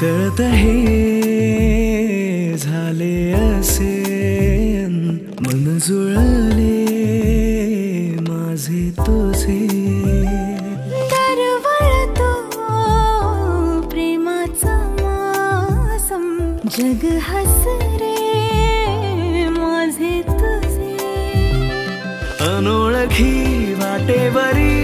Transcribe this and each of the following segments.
नकळत हे झाले असे मन जुळले माझे तुझे. प्रेमाचा मासम जग हसरे माझे तुझे. अनोळखी वाटेवरी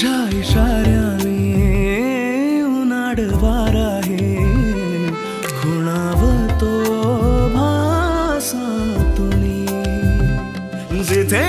तुझ्या इशाऱ्याने उन्हाड वारा हे खुणावतो भासा तुम्ही जिथे